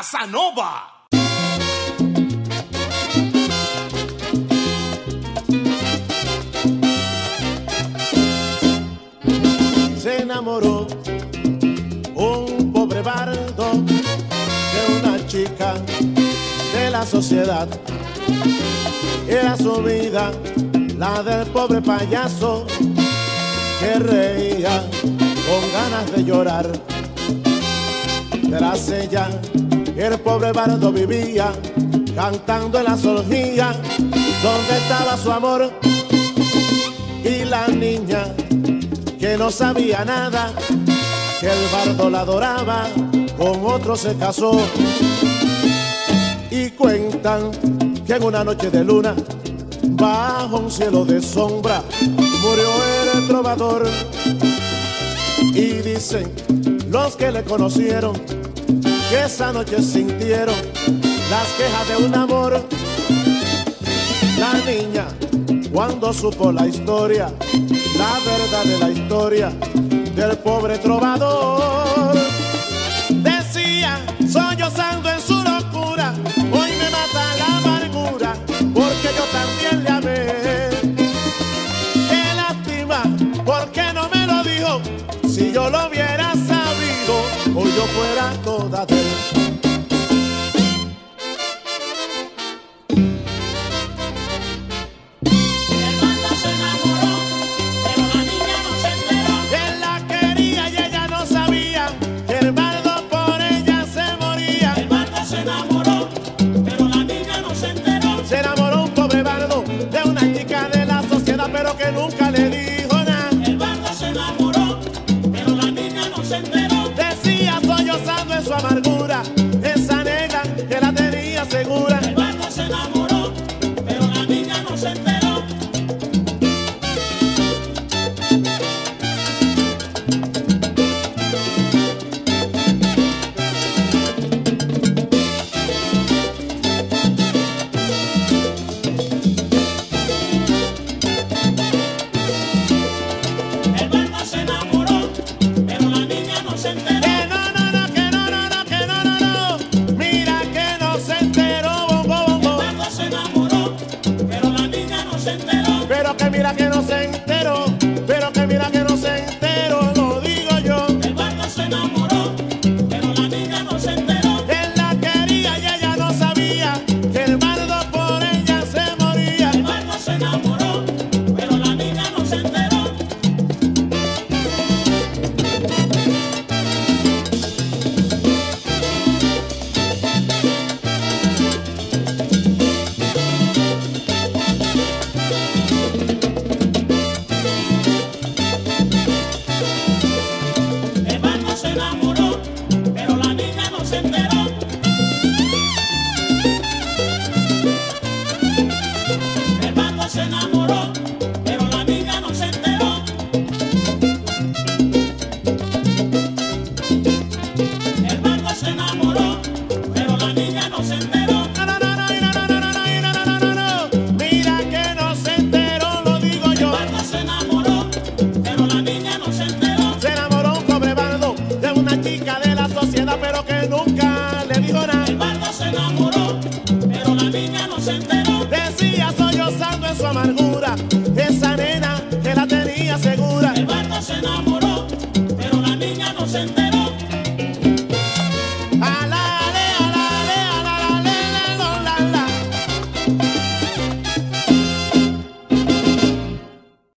Casanova. Se enamoró un pobre bardo de una chica de la sociedad. Era su vida la del pobre payaso que reía con ganas de llorar. Tras ella, el pobre bardo vivía cantando en la soljía donde estaba su amor y la niña que no sabía nada, que el bardo la adoraba, con otro se casó. Y cuentan que en una noche de luna, bajo un cielo de sombra, murió el trovador. Y dicen los que le conocieron, que esa noche sintieron las quejas de un amor. La niña, cuando supo la historia, la verdad de la historia del pobre trovador, decía, sollozando en su locura, hoy me mata la amargura, porque yo también le amé. Qué lástima, porque no me lo dijo, si yo lo sabido, hoy yo fuera toda de él. Amargura, que mira que no se Remember nunca le dijo nada. El bardo se enamoró, pero la niña no se enteró. Decía sollozando en su amargura,